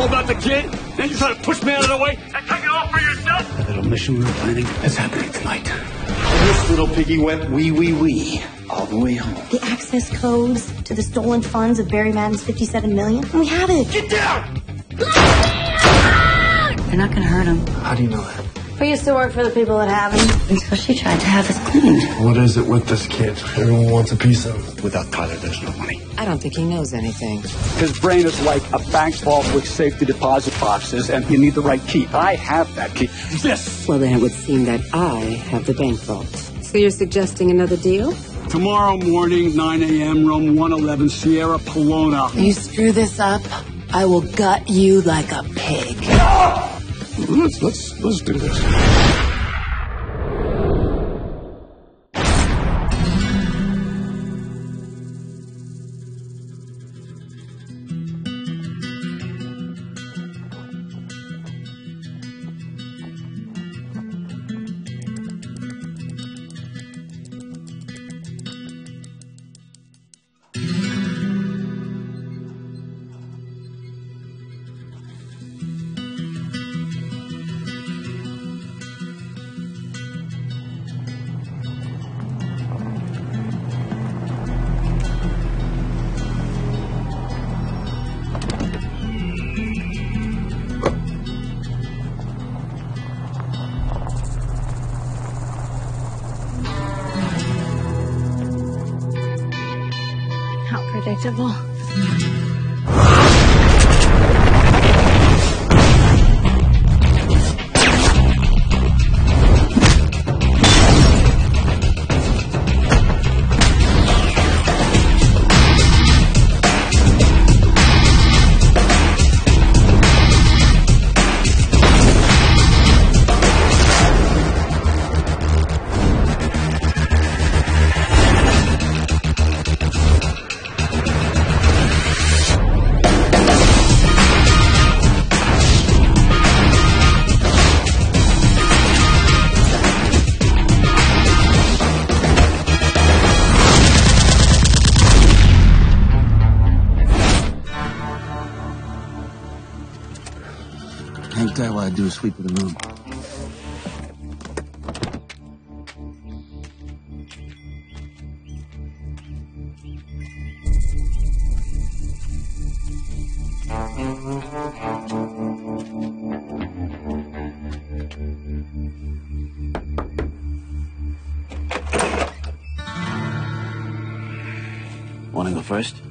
all about the kid. Then you try to push me out of the way and take it off for yourself. The little mission we were planning is happening tonight. This little piggy went wee wee wee all the way home. The access codes to the stolen funds of Barry Madden's 57 million. We have it. Get down! You're not gonna hurt him. How do you know that? We used to work for the people that have him. Until she tried to have us cleaned. What is it with this kid? Everyone wants a piece of him. Without Tyler, there's no money. I don't think he knows anything. His brain is like a bank vault with safety deposit boxes, and you need the right key. I have that key. This. Well, then it would seem that I have the bank vault. So you're suggesting another deal? Tomorrow morning, 9 a.m., room 111, Sierra Polona. You screw this up, I will gut you like a pig. Let's let's let's do this. How predictable. Do a sweep of the room. Want to go first?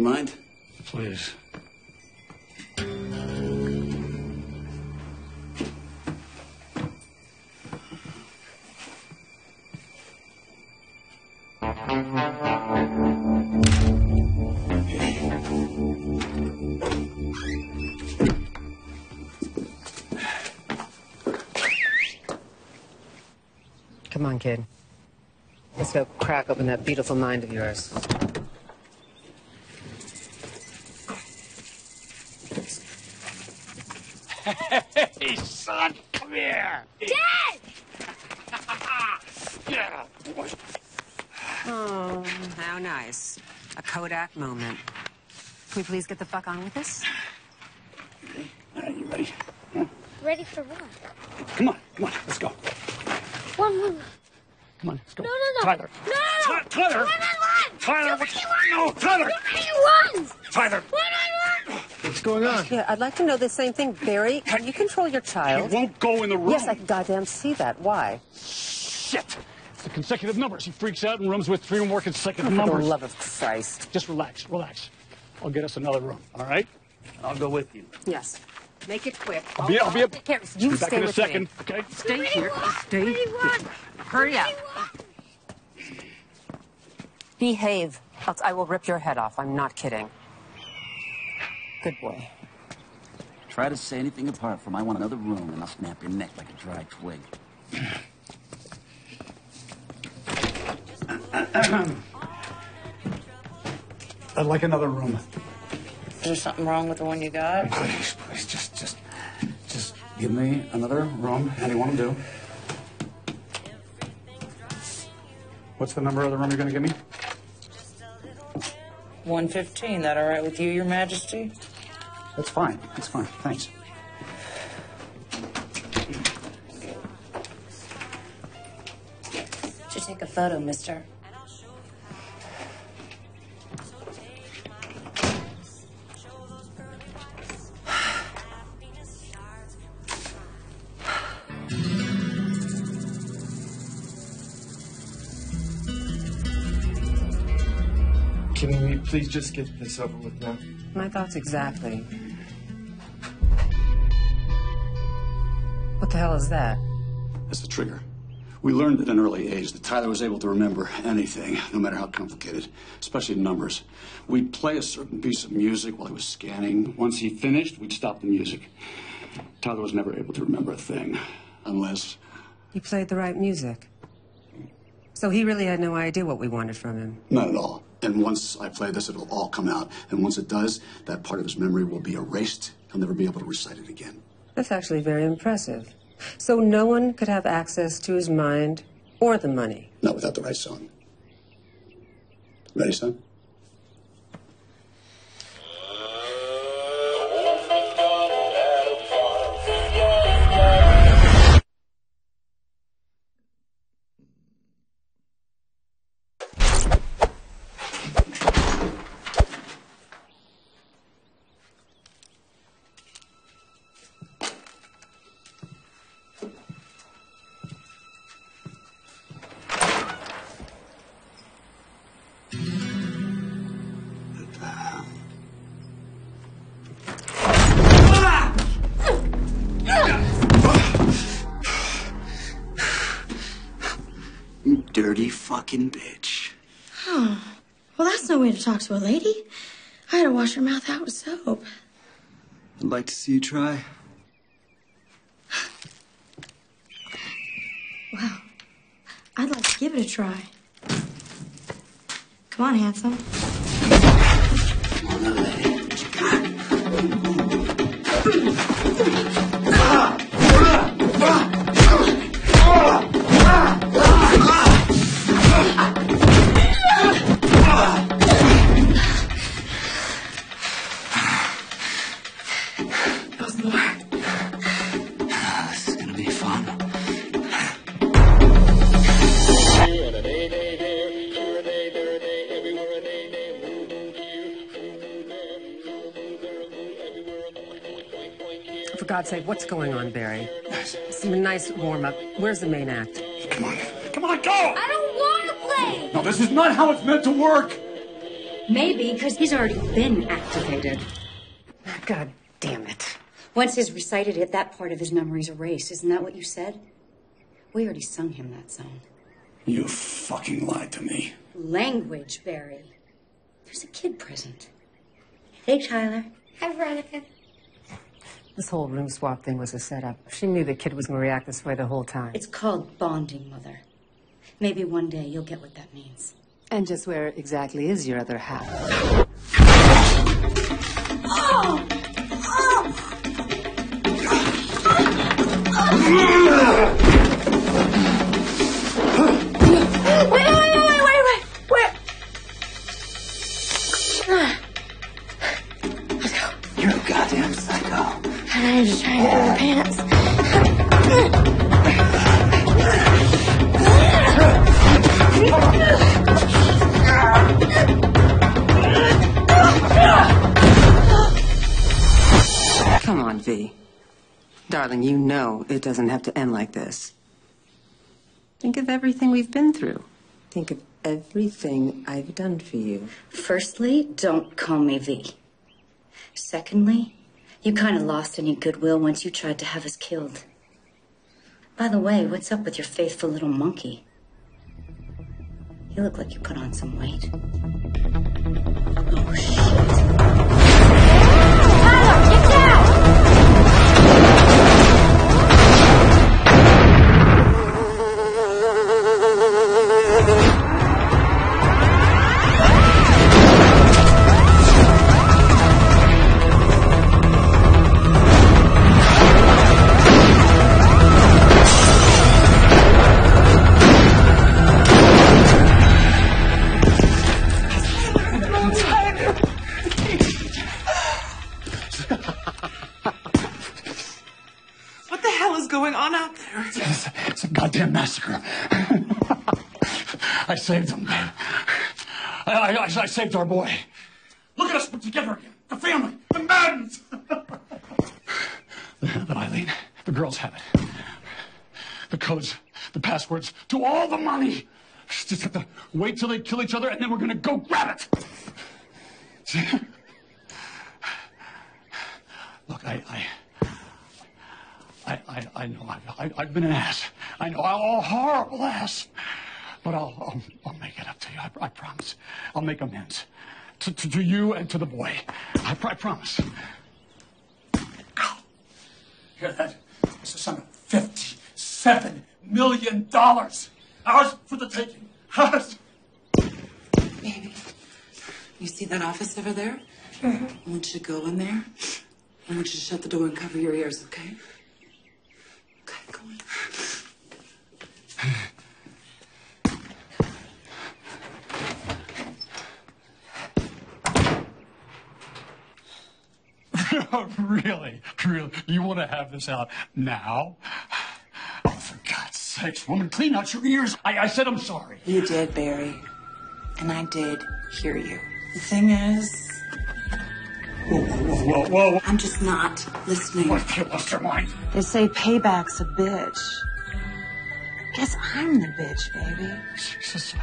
You mind? Please. Come on, kid. Let's go crack open that beautiful mind of yours. Hey, son, come here. Dad! Yeah. Oh, how nice. A Kodak moment. Can we please get the fuck on with this? All right, you ready? Ready for what? Come on, come on, let's go. One, one, one. Come on, let's go. No, no, no. Tyler. No, no, no. Tyler. One on one. Tyler, Too what- many ones. no, Tyler. Too many ones. Tyler. One. What's going on? Yeah, I'd like to know the same thing. Barry, can you control your He child? won't go in the room. Yes, I can goddamn see that. Why? Shit! It's the consecutive numbers. He freaks out in rooms with three or more consecutive numbers. For the numbers. love of Christ. Just relax, relax. I'll get us another room, all right? I'll go with you. Yes. Make it quick. I'll be, I'll be, up, take care. You be back in a second, me. okay? Stay here. Stay here. Hurry up. Behave. Else I will rip your head off. I'm not kidding. Good boy. Try to say anything apart from I want another room and I'll snap your neck like a dry twig. I'd like another room. Is there something wrong with the one you got? Please, please, just, just, just give me another room. Any one will do. What's the number of the room you're going to give me? 115. That all right with you, Your Majesty? That's fine. That's fine. Thanks. Should take a photo, mister. Please just get this over with now? My thoughts exactly. What the hell is that? That's the trigger. We learned at an early age that Tyler was able to remember anything, no matter how complicated, especially numbers. We'd play a certain piece of music while he was scanning. Once he finished, we'd stop the music. Tyler was never able to remember a thing, unless. He played the right music. So he really had no idea what we wanted from him. Not at all. And once I play this, it'll all come out. And once it does, that part of his memory will be erased. He'll never be able to recite it again. That's actually very impressive. So no one could have access to his mind or the money. Not without the right song. Ready, son? Fucking bitch. Oh, well, that's no way to talk to a lady. I had to wash her mouth out with soap. I'd like to see you try. Wow. I'd like to give it a try. Come on, handsome. Those For God's sake, what's going on, Barry? It's a nice warm up. Where's the main act? Come on. Come on, go! I don't want to play! No, this is not how it's meant to work. Maybe because he's already been activated. God damn it. Once he's recited it, that part of his memory's erased. Isn't that what you said? We already sung him that song. You fucking lied to me. Language, Barry. There's a kid present. Hey, Tyler. Hi, Veronica. This whole room swap thing was a setup. She knew the kid was going to react this way the whole time. It's called bonding, Mother. Maybe one day you'll get what that means. And just where exactly is your other half? Wait, wait, Darling, you know it doesn't have to end like this. Think of everything we've been through. Think of everything I've done for you. Firstly, don't call me V. Secondly, you kind of lost any goodwill once you tried to have us killed. By the way, what's up with your faithful little monkey? You look like you put on some weight. Oh, shit. I, I, I, I saved our boy. Look at us put together again. The family, the Maddens. but Eileen, the girls have it. The codes, the passwords to all the money. Just have to wait till they kill each other, and then we're gonna go grab it. See? Look, I, I, I, I, I know I've, I, I've been an ass. I know a horrible ass. But I'll, I'll, I'll make it up to you. I, I promise. I'll make amends. To, to, to you and to the boy. I, I promise. Ow. Hear that? This sum of fifty-seven million dollars. Ours for the taking. Ours. Baby, you see that office over there? Mm-hmm. I want you to go in there. I want you to shut the door and cover your ears, okay? Okay, go in. really? Really? You want to have this out now? Oh, for God's sakes, woman, clean out your ears. I, I said I'm sorry. You did, Barry. And I did hear you. The thing is, Whoa, whoa, whoa, whoa. I'm just not listening. What, if you lost your mind? They say payback's a bitch. Guess I'm the bitch, baby. Jesus,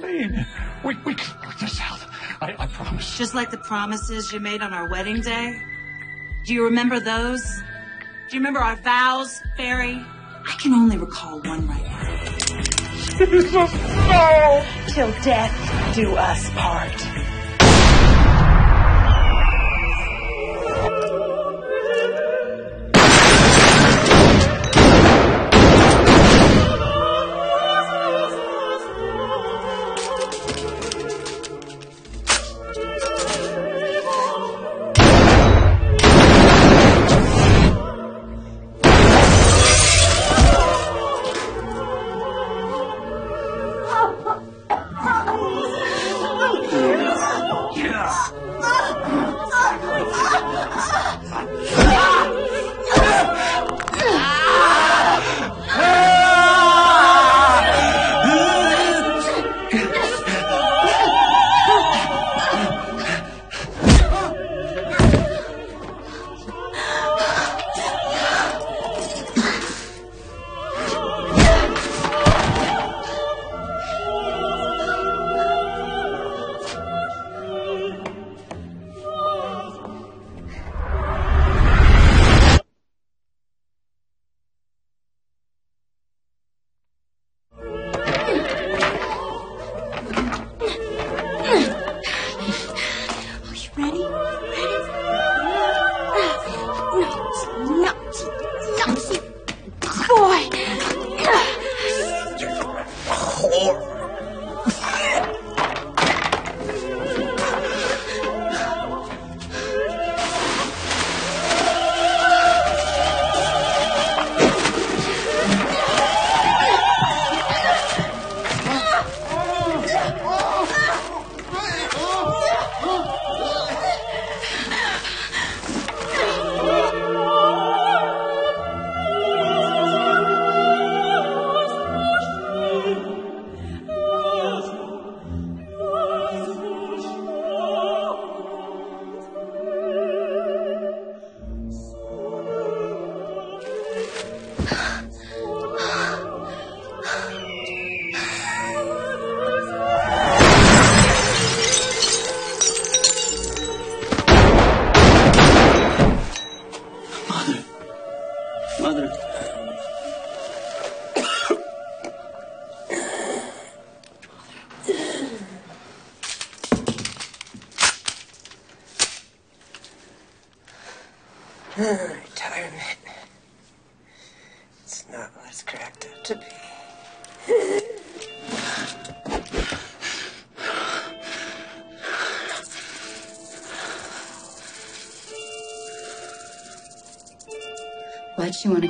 mean, we, we can work this out. I, I promise. Just like the promises you made on our wedding day. Do you remember those? Do you remember our vows, Barry? I can only recall one right now. Jesus, no! Till death do us part.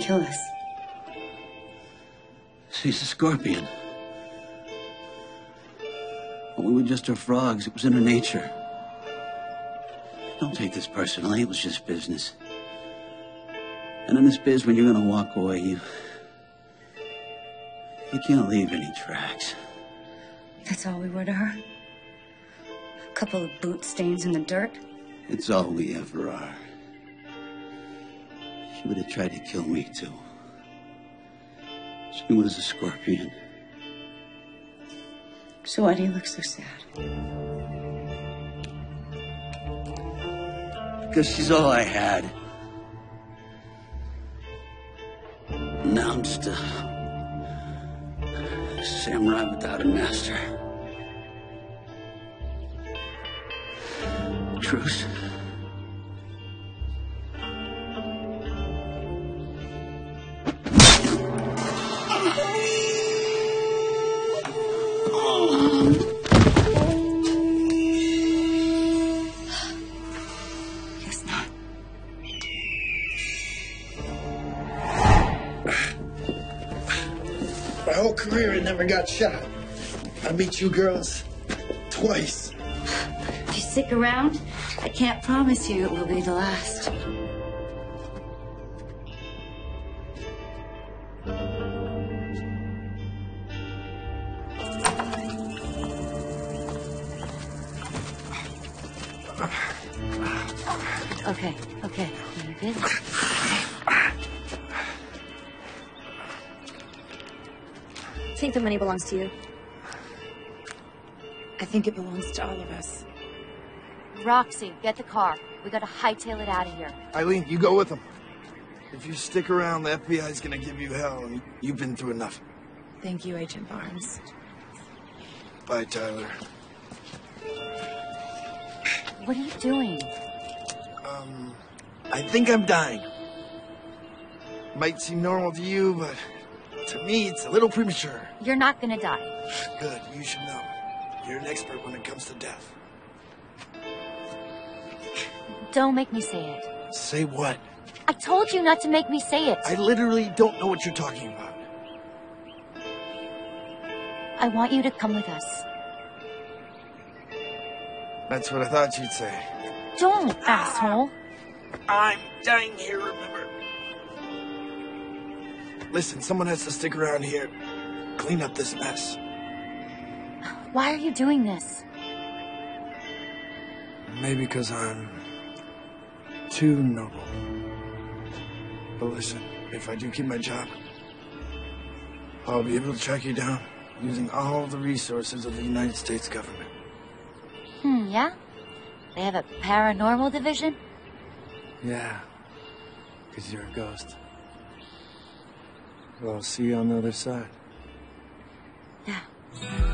Kill us? She's a scorpion. We were just her frogs. It was in her nature. Don't take this personally. It was just business. And in this biz, when you're gonna walk away, you you can't leave any tracks. That's all we were to her? A couple of boot stains in the dirt? It's all we ever are. She would have tried to kill me too. She was a scorpion. So why do you look so sad? Because she's all I had. Now I'm just a samurai without a master. Truce. Got shot. I meet you girls twice. If you stick around, I can't promise you it will be the last. Okay, okay. Are You good? Think the money belongs to you. I think it belongs to all of us. Roxie, get the car. We gotta hightail it out of here. Eileen, you go with them. If you stick around, the FBI's gonna give you hell, and you've been through enough. Thank you, Agent Barnes. Bye, Tyler. What are you doing? Um, I think I'm dying. Might seem normal to you, but to me, it's a little premature. You're not gonna die. Good, you should know. You're an expert when it comes to death. Don't make me say it. Say what? I told you not to make me say it. I literally don't know what you're talking about. I want you to come with us. That's what I thought you'd say. Don't, asshole. I'm dying here, remember? Listen, someone has to stick around here, clean up this mess. Why are you doing this? Maybe because I'm too noble. But listen, if I do keep my job, I'll be able to track you down using all the resources of the United States government. Hmm, yeah? They have a paranormal division? Yeah, because you're a ghost. Well, I'll see you on the other side. Yeah.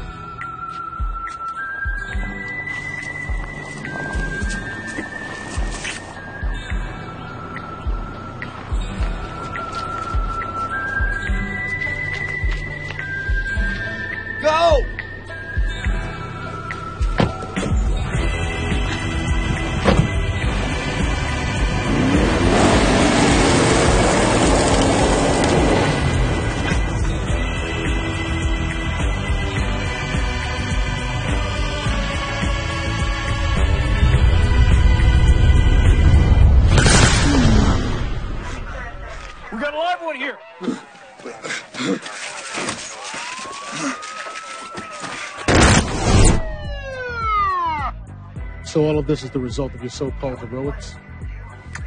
So all of this is the result of your so-called heroics?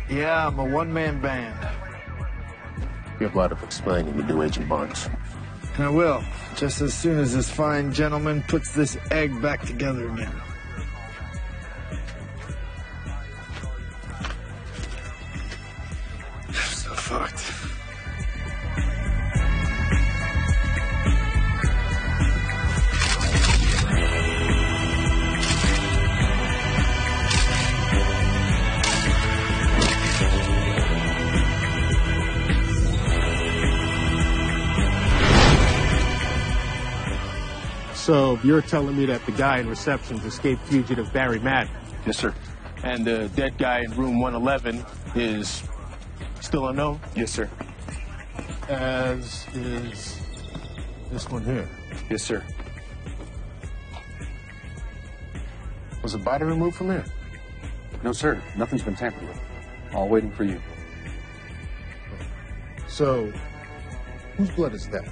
Yeah, I'm a one-man band. You have a lot of explaining to do, Agent Barnes. And I will, just as soon as this fine gentleman puts this egg back together again. I'm so fucked. So you're telling me that the guy in reception's escaped fugitive Barry Madden? Yes, sir. And the dead guy in room 111 is still unknown? Yes, sir. As is this one here. Yes, sir. Was a body removed from here? No, sir. Nothing's been tampered with. All waiting for you. So, whose blood is that?